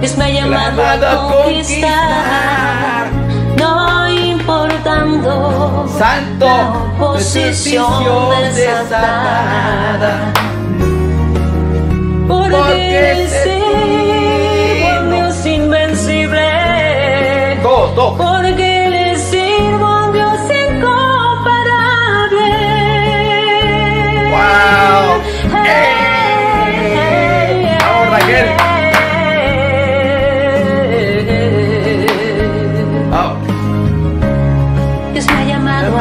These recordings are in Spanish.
es me ha llamado a conquistar, no importando Santo, la oposición desatada.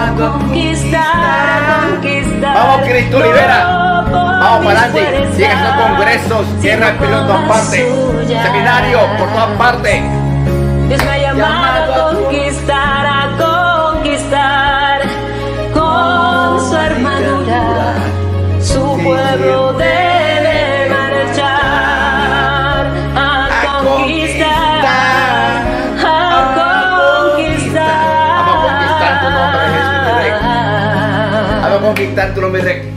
A conquistar, a conquistar. Vamos, Cristo, libera. Vamos para adelante. Siguen los congresos, guerra partes. suya. Seminario por todas partes. Vamos a conquistar tu nombre.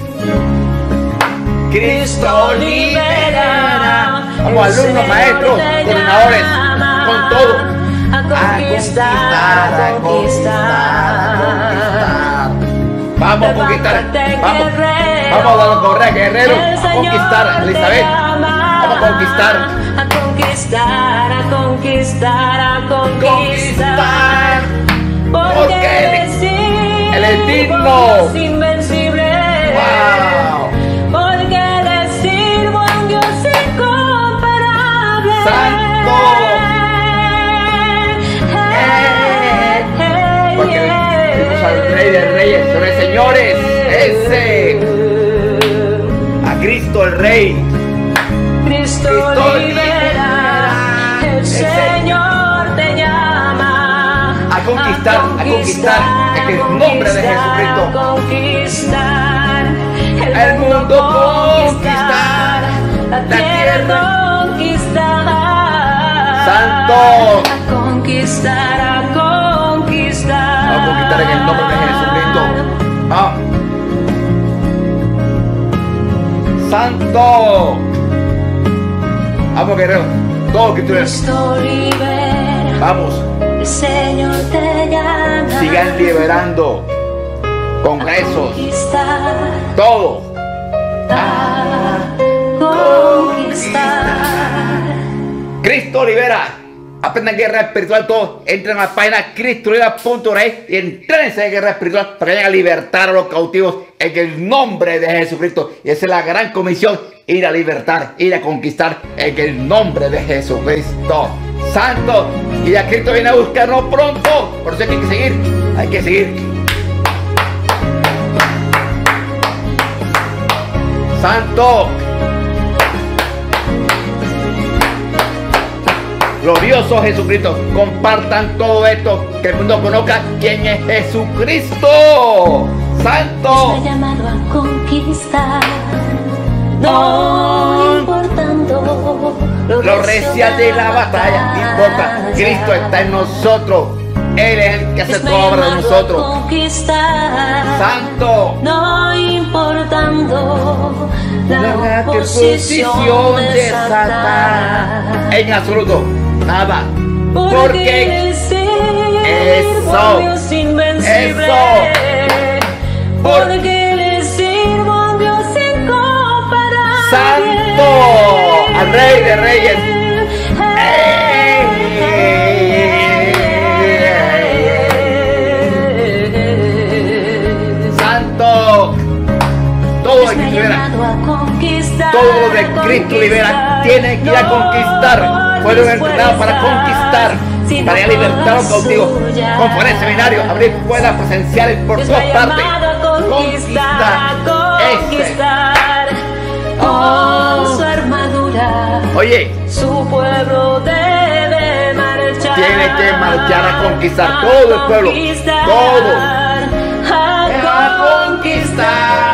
Cristo libera. Vamos, alumnos, maestros, coordinadores, con todo. A conquistar, a conquistar. Vamos a conquistar. Vamos. Vamos a dar correr, guerrero. A conquistar, Elizabeth. Vamos a conquistar. A conquistar, a conquistar, a conquistar. Conquistar. Porque Es invencible. Wow. Porque le sirvo a un Dios incomparable. Santo. Eh, eh, Porque tenemos al Rey de Reyes, Señores, señores. Ese. A Cristo el Rey. Cristo Cristo libera, el Ese. Conquistar, a conquistar, en el nombre de Jesucristo. Conquistar El mundo conquistar, la tierra conquistar. Santo. A conquistar, a conquistar. A conquistar en el nombre de Jesucristo. Ah. Santo. Vamos, guerrero. Todo que tú eres. Vamos. el Señor te. Sigan liberando congresos. Todo. Cristo libera. Aprendan guerra espiritual todos. Entren a la página cristolibera.org y entrenense en guerra espiritual para que vayan a libertar a los cautivos en el nombre de Jesucristo. Y esa es la gran comisión. Ir a libertar, ir a conquistar en el nombre de Jesucristo. Santo. Y ya Cristo viene a buscarnos pronto. Por eso hay que seguir. Hay que seguir. Santo. Glorioso Jesucristo, compartan todo esto, que el mundo conozca quién es Jesucristo. Santo. llamado a conquistar, lo recia de la batalla, no importa. Cristo está en nosotros. Él es el que hace toda obra de nosotros. Santo. no importando la posición de Satanás. Satán. En absoluto, nada. Porque Eso. a un Rey de Reyes. Santo. Todo el ha libera, todo lo de Cristo libera, tiene que ir a conquistar. Fueron entrenados para conquistar, para ir a libertar a los cautivos. Conferencia, seminario, abrir escuelas presenciales por todas partes. conquistar, conquistar armadura. Oye, Su pueblo debe marchar. Tiene que marchar a conquistar todo el pueblo, todo. A conquistar.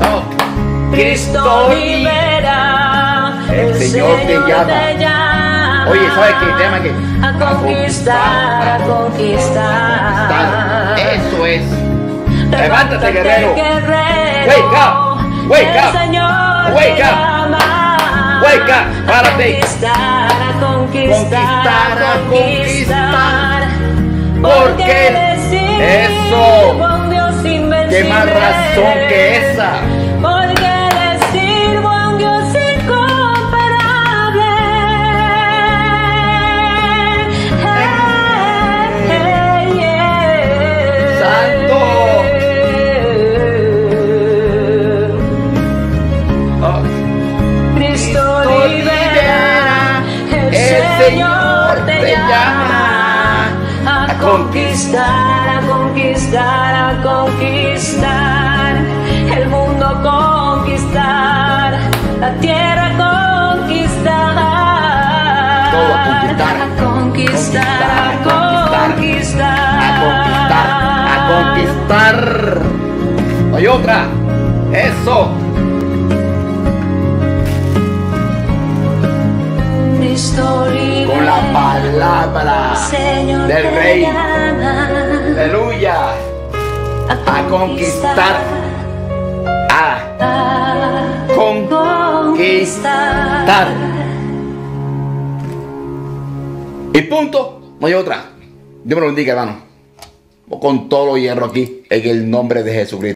no. Cristo libera. El Señor te llama. Oye, ¿sabes qué? Llama que A conquistar, a conquistar. Eso es. Levántate, guerrero. Wake up. Wake up. Señor Wake up. Wake up. Párate. Conquistar, a conquistar, a conquistar. Porque eso. ¿Qué más razón que esa? Conquistar, a conquistar, a conquistar, el mundo conquistar, la tierra conquistar, Todo a conquistar. a conquistar, a conquistar, a conquistar, a conquistar. Hay otra. Eso. Con la palabra Señor del Rey. Aleluya. A conquistar. A conquistar. Y punto. No hay otra. Dios me lo bendiga, hermano. Con todo lo hierro aquí. En el nombre de Jesucristo.